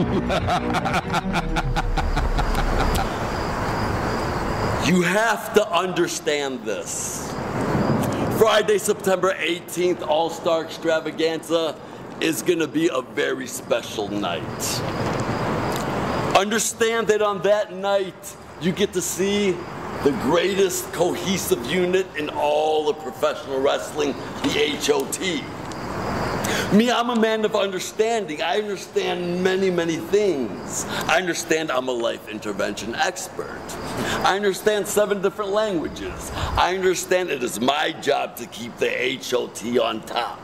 you have to understand this. Friday, September 18th, All Star Extravaganza is going to be a very special night. Understand that on that night, you get to see the greatest cohesive unit in all of professional wrestling, the HOT. Me, I'm a man of understanding. I understand many, many things. I understand I'm a life intervention expert. I understand seven different languages. I understand it is my job to keep the HOT on top.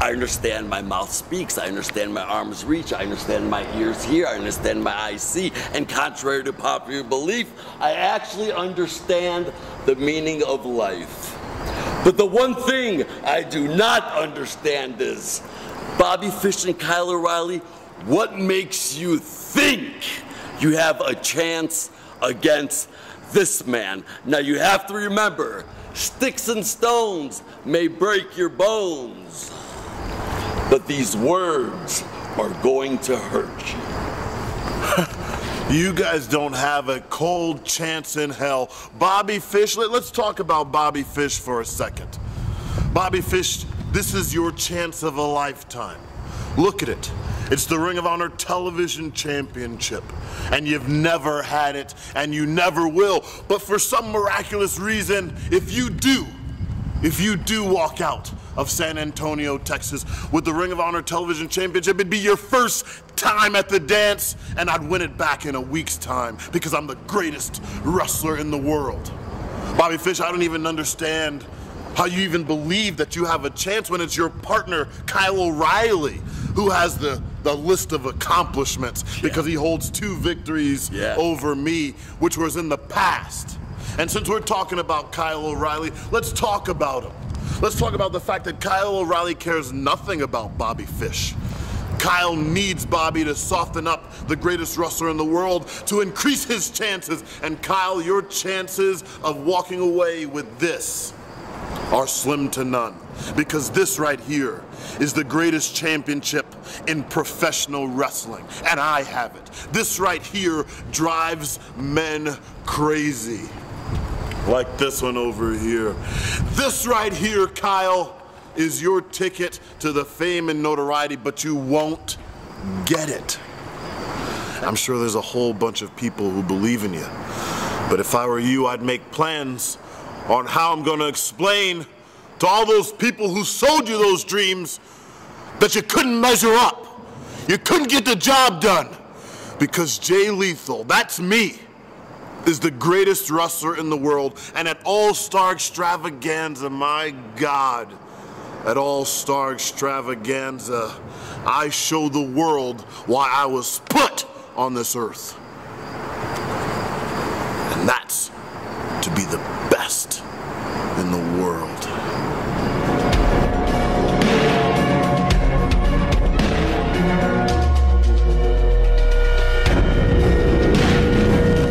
I understand my mouth speaks. I understand my arms reach. I understand my ears hear. I understand my eyes see. And contrary to popular belief, I actually understand the meaning of life. But the one thing I do not understand is Bobby Fish and Kyle O'Reilly, what makes you think you have a chance against this man? Now you have to remember, sticks and stones may break your bones but these words are going to hurt you. You guys don't have a cold chance in hell. Bobby Fish, let, us talk about Bobby Fish for a second. Bobby Fish, this is your chance of a lifetime. Look at it. It's the Ring of Honor Television Championship. And you've never had it, and you never will. But for some miraculous reason, if you do, if you do walk out of San Antonio, Texas with the Ring of Honor Television Championship, it'd be your first time at the dance, and I'd win it back in a week's time because I'm the greatest wrestler in the world. Bobby Fish, I don't even understand how you even believe that you have a chance when it's your partner, Kyle O'Reilly, who has the, the list of accomplishments yeah. because he holds two victories yeah. over me, which was in the past. And since we're talking about Kyle O'Reilly, let's talk about him. Let's talk about the fact that Kyle O'Reilly cares nothing about Bobby Fish. Kyle needs Bobby to soften up the greatest wrestler in the world to increase his chances. And Kyle, your chances of walking away with this are slim to none. Because this right here is the greatest championship in professional wrestling. And I have it. This right here drives men crazy like this one over here. This right here, Kyle, is your ticket to the fame and notoriety, but you won't get it. I'm sure there's a whole bunch of people who believe in you. But if I were you, I'd make plans on how I'm gonna explain to all those people who sold you those dreams that you couldn't measure up. You couldn't get the job done. Because Jay Lethal, that's me, is the greatest wrestler in the world. And at All Star Extravaganza, my God, at All Star Extravaganza, I show the world why I was put on this earth.